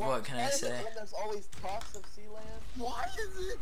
world. What can I say? There's always talks of Sealand. Why is it